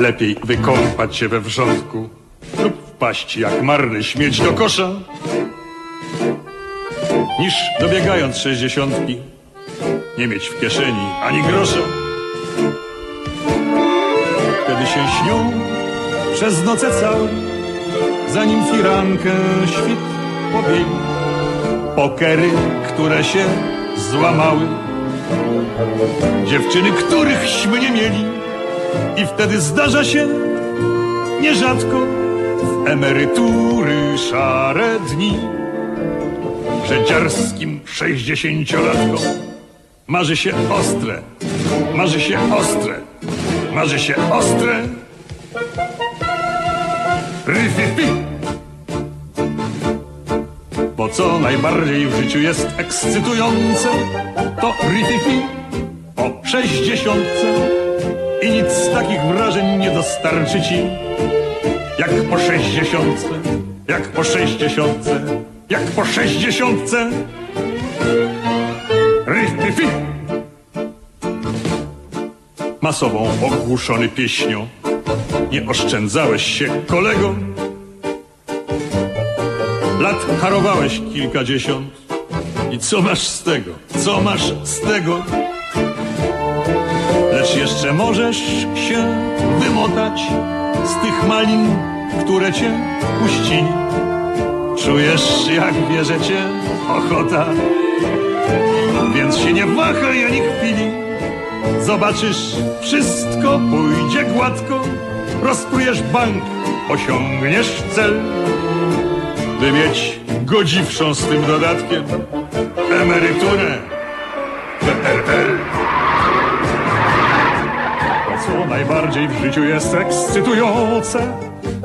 Lepiej wykąpać się we wrzątku lub wpaść jak marny śmieć do kosza, niż dobiegając sześćdziesiątki nie mieć w kieszeni ani grosza. Wtedy się śnią przez noce całe, zanim firankę świt pobieli. Pokery, które się złamały, dziewczyny, którychśmy nie mieli. I wtedy zdarza się nierzadko w emerytury szare dni, że dziarskim sześćdziesięciolatkom marzy się ostre, marzy się ostre, marzy się ostre. Ryfifi. Co najbardziej w życiu jest ekscytujące, to rififi o sześćdziesiątce. I nic z takich wrażeń nie dostarczy ci, jak po sześćdziesiątce, jak po sześćdziesiątce, jak po sześćdziesiątce. Rififi. Masową ogłuszony pieśnią, nie oszczędzałeś się kolego. Lat harowałeś kilkadziesiąt i co masz z tego? Co masz z tego? Lecz jeszcze możesz się wymotać z tych malin, które cię puścili. Czujesz, jak bierze cię ochota, więc się nie wahaj ani chwili. Zobaczysz, wszystko pójdzie gładko, rozprujesz bank, osiągniesz cel, by mieć godziwszą z tym dodatkiem emeryturę PRL. Co najbardziej w życiu jest ekscytujące,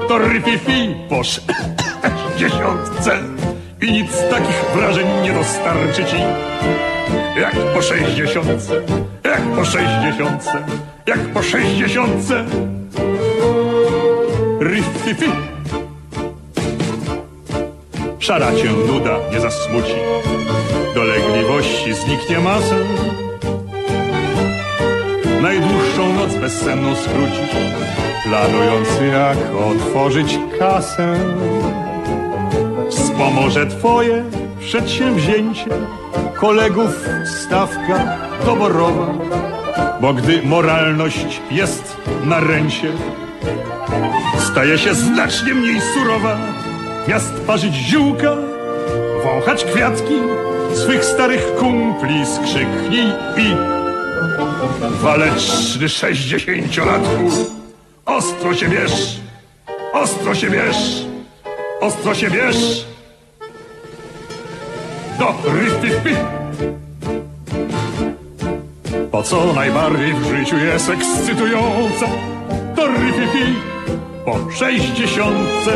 to rypifi po dziesiątce i nic takich wrażeń nie dostarczy ci, jak po sześćdziesiątce, jak po sześćdziesiątce, jak po sześćdziesiątce. Rififi. Szara cię nuda nie zasmuci, dolegliwości zniknie masę. Najdłuższą noc bezsenną skrócisz, planując jak otworzyć kasę. Wspomoże twoje przedsięwzięcie, kolegów stawka doborowa, bo gdy moralność jest na ręcie, staje się znacznie mniej surowa. Miast parzyć ziółka, wąchać kwiatki, swych starych kumpli skrzyknij i waleczny sześćdziesięciolatku, ostro się bierz, ostro się bierz, ostro się bierz. Do ryfifi. To co najbardziej w życiu jest ekscytujące, to ryfifi po sześćdziesiątce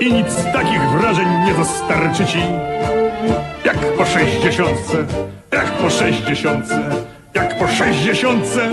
i nic takich wrażeń nie dostarczy ci, jak po sześćdziesiątce, jak po sześćdziesiątce, jak po sześćdziesiątce.